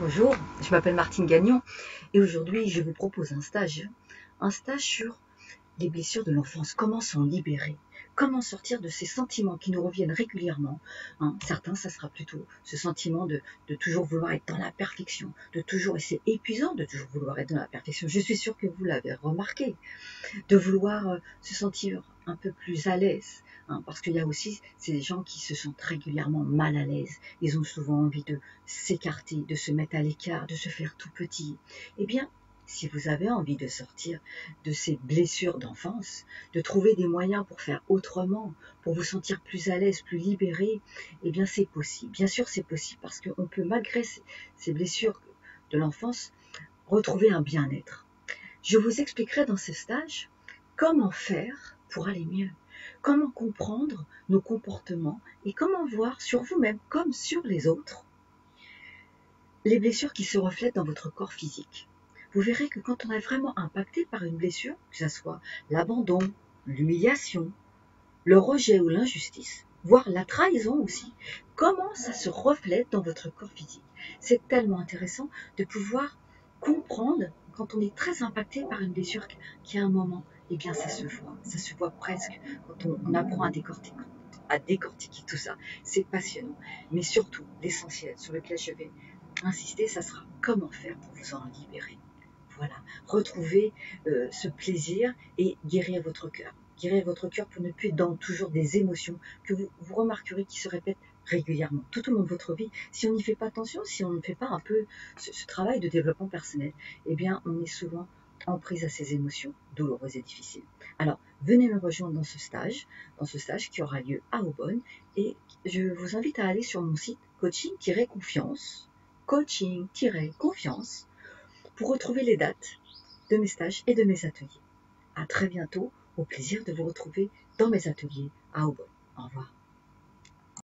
Bonjour, je m'appelle Martine Gagnon et aujourd'hui je vous propose un stage, un stage sur les blessures de l'enfance, comment s'en libérer, comment sortir de ces sentiments qui nous reviennent régulièrement. Hein, certains, ça sera plutôt ce sentiment de, toujours vouloir être dans la perfection, de toujours, et c'est épuisant de toujours vouloir être dans la perfection. Je suis sûre que vous l'avez remarqué, de vouloir euh, se sentir un peu plus à l'aise, hein, parce qu'il y a aussi ces gens qui se sentent régulièrement mal à l'aise. Ils ont souvent envie de s'écarter, de se mettre à l'écart, de se faire tout petit. Eh bien, si vous avez envie de sortir de ces blessures d'enfance, de trouver des moyens pour faire autrement, pour vous sentir plus à l'aise, plus libéré, eh bien c'est possible. Bien sûr c'est possible parce qu'on peut malgré ces blessures de l'enfance retrouver un bien-être. Je vous expliquerai dans ce stage comment faire pour aller mieux, comment comprendre nos comportements et comment voir sur vous-même comme sur les autres? Les blessures qui se reflètent dans votre corps physique. Vous verrez que quand on est vraiment impacté par une blessure, que ce soit l'abandon, l'humiliation, le rejet ou l'injustice, voire la trahison aussi, comment ça se reflète dans votre corps physique? C'est tellement intéressant de pouvoir comprendre quand on est très impacté par une blessure qui a un moment, eh bien ça se voit, ça se voit presque quand on, apprend à décortiquer, tout ça. C'est passionnant. Mais surtout, l'essentiel sur lequel je vais insister, ça sera comment faire pour vous en libérer. Voilà, retrouvez euh, ce plaisir et guérir votre cœur. Guérir votre cœur pour ne plus être dans toujours des émotions que vous, remarquerez qui se répètent régulièrement tout au long de votre vie. Si on n'y fait pas attention, si on ne fait pas un peu ce, travail de développement personnel, eh bien, on est souvent en prise à ces émotions douloureuses et difficiles. Alors, venez me rejoindre dans ce stage, dans ce stage qui aura lieu à Aubonne, et je vous invite à aller sur mon site coaching-confiance, coaching-confiance, pour retrouver les dates de mes stages et de mes ateliers. À très bientôt, au plaisir de vous retrouver dans mes ateliers à Aubonne. Au revoir.